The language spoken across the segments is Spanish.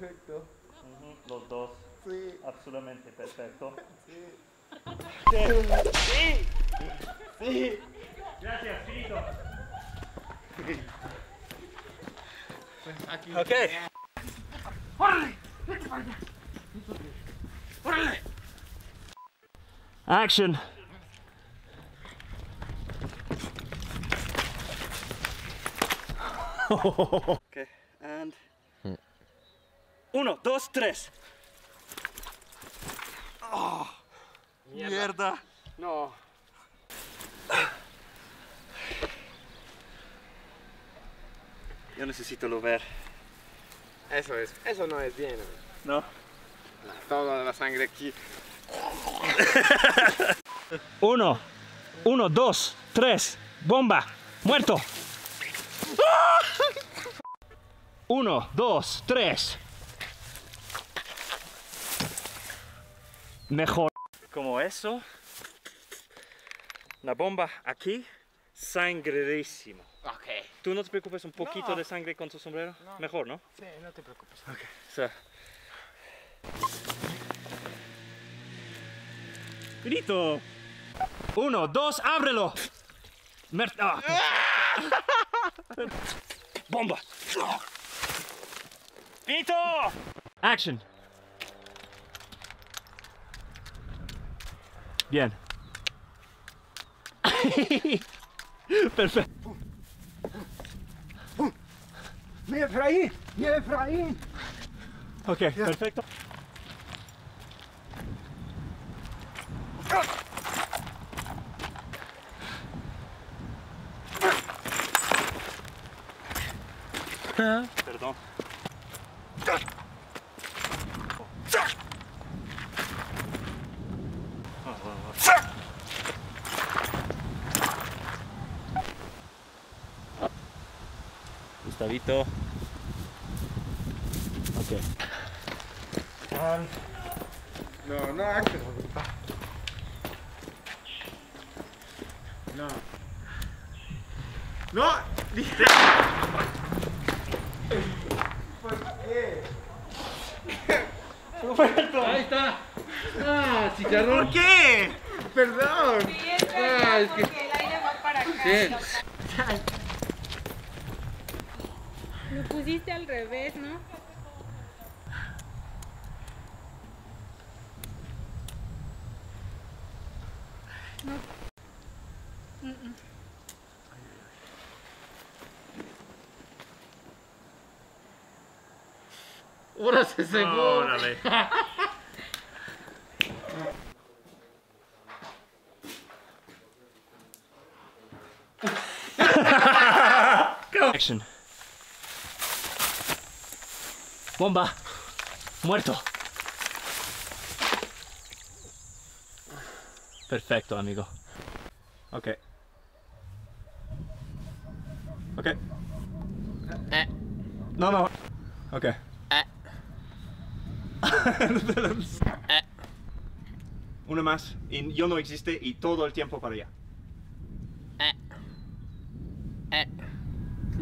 Perfecto. Ujú, Los dos. Sí. Absolutamente perfecto. Sí. Sí. Sí. Gracias, Finito. Aquí. Ok. Action. okay, and uno, dos, tres. Oh, mierda. No. Yo necesito lo ver. Eso es. Eso no es bien. ¿No? Toda la sangre aquí. Uno, uno, dos, tres. Bomba. Muerto. Uno, dos, tres. Mejor. Como eso. La bomba aquí. Sangrerísimo. Ok. ¿Tú no te preocupes un poquito No. de sangre con tu sombrero? Mejor, ¿no? Sí, no te preocupes. O sea. Grito. Uno, dos, ábrelo. Mer- ah. Bomba. Grito. Action. Bien. Perfecto. ¡Mi Efraín! ¡Mi Efraín! Ok, perfecto. Perdón. Gustavito. And No, no, action. No. No. Dije. ¿Por qué? Ahí está. Ah, chicharrón. ¿Por qué? Perdón. Sí, es Ah, verdad, es que- porque el aire va para acá. Sí. Lo pusiste al revés, ¿no? Se. Órale. Action. Bomba. Muerto. Perfecto, amigo. Ok. Ok. Eh. No, no. Ok. Una más. Y yo no existe y todo el tiempo para allá. Eh. Eh.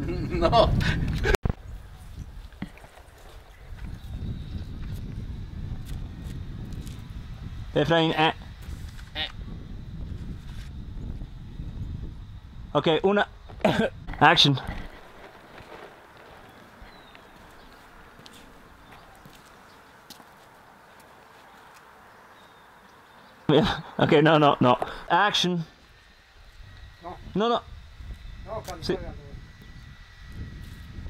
No. Efraín, eh. Eh. Ok, una. Action. Ok, no, no, no. Action. No. No, no. No, cuando Sí. salga.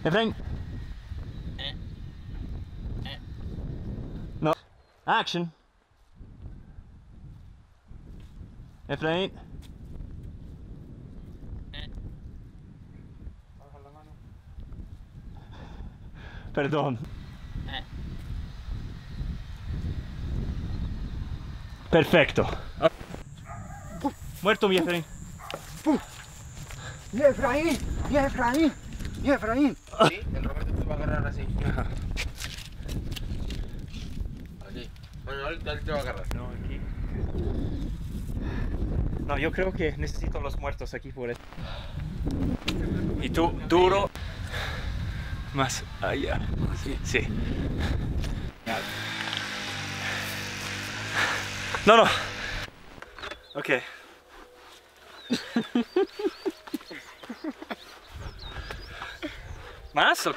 Efraín. Eh. Eh. No. Action. Efraín. Baja la mano. Perdón. Perfecto. Muerto mi Efraín. ¡Mi Efraín! ¡Mi Efraín! ¡Mi Efraín! Sí, el Roberto te va a agarrar así. Así. Bueno, ahorita él te va a agarrar. No, aquí. No, yo creo que necesito los muertos aquí por él. Y tú, duro. Más allá. Sí. Sí. No, no. Ok. ¿Más o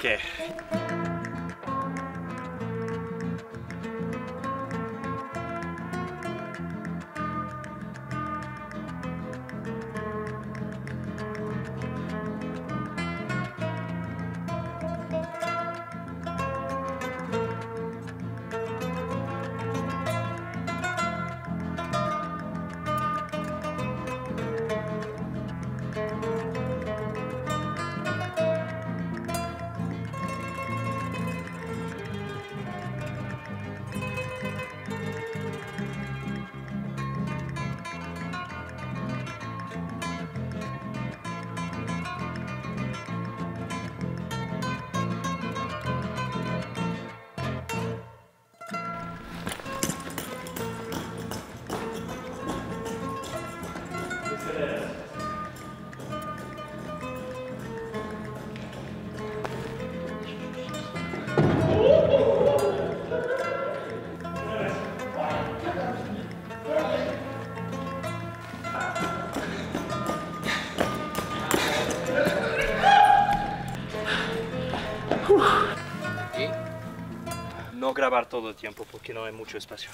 grabar todo el tiempo porque no hay mucho espacio.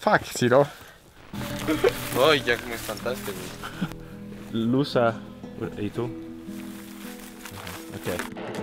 Fuck, Ciro. Ay, ya me espantaste, güey. Lusa. ¿Y tú? Ok.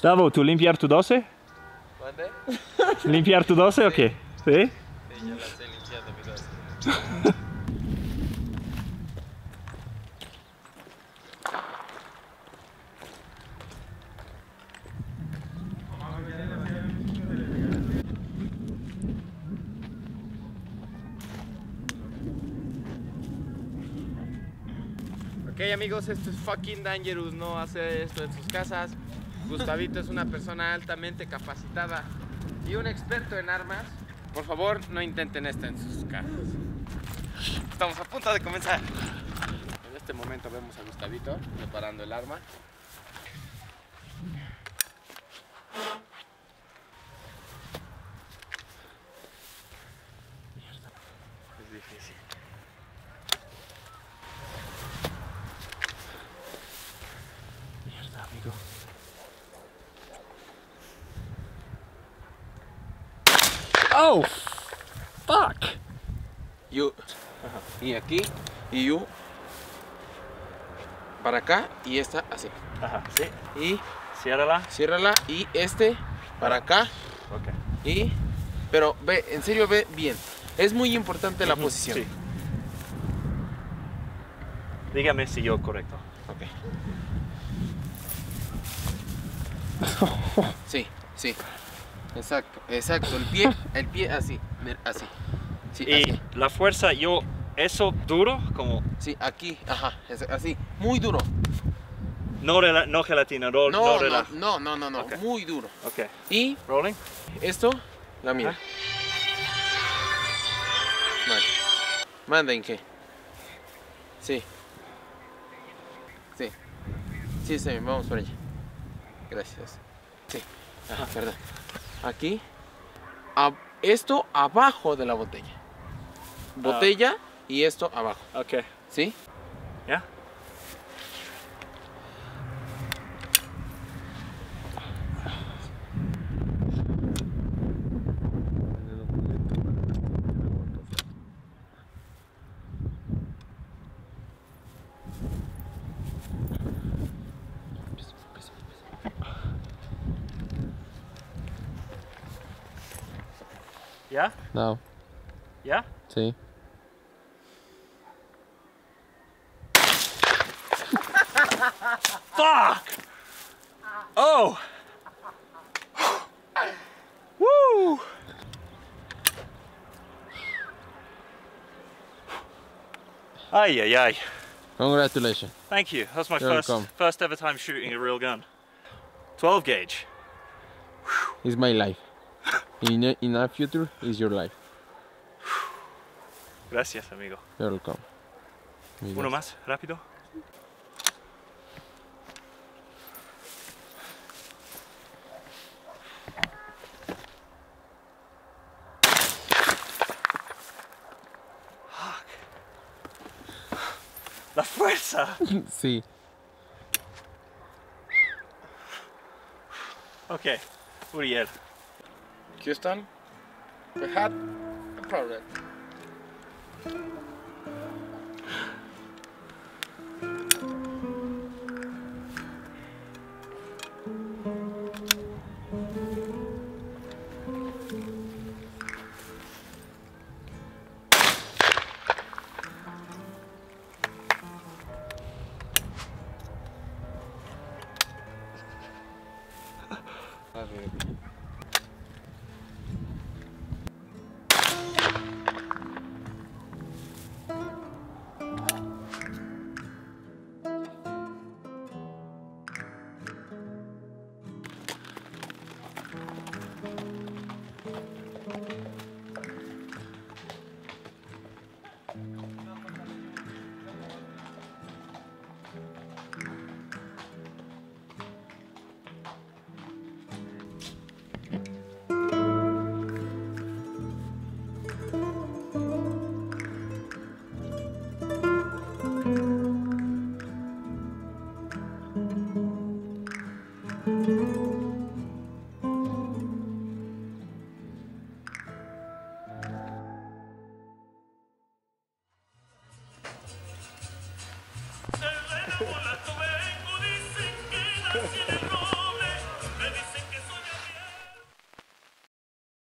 Gustavo, ¿tú limpiar tu 12? ¿Mande? ¿Limpiar tu 12 o qué? ¿Sí? Sí, ya la estoy limpiando, mi dos. Ok amigos, esto es fucking dangerous, no hacer esto en sus casas. Gustavito es una persona altamente capacitada y un experto en armas. Por favor, no intenten esto en sus casas. Estamos a punto de comenzar. En este momento vemos a Gustavito preparando el arma. Es difícil. Mierda, amigo. Oh! Fuck! You. Y aquí. Y you. Para acá. Y esta así. Ajá, sí. Y Ciérrala. ciérrala. Y este para acá. Ok. Y. Pero ve, en serio, ve bien. Es muy importante la posición. Sí. Dígame si yo correcto. Ok. Sí, sí. Exacto, exacto. El pie, el pie así. Así. Sí, Y así. la fuerza, yo, eso duro, como Sí, aquí. Ajá. Así. Muy duro. no, rela- no gelatina, no, No, no, no, no, no, no. Muy duro. Ok. Y Rolling. esto, la mira. Vale. Manda, Inge. Sí. Sí. Sí, sí, vamos por allá. Gracias. Sí. Ah, perdón. Aquí. A- esto abajo de la botella. Botella y esto abajo. Okay. ¿Sí? Yeah? Yeah? No. Yeah? Sí. Fuck! Oh! Woo! Ay, ay, ay. Congratulations. Thank you. That's my You're first welcome. first ever time shooting a real gun. 12 gauge. It's my life. In a, in a future, is your life. Gracias, amigo. You're welcome. Uno más, rápido. La fuerza. Sí. Okay, Uriel. Houston, we had a problem. Love you.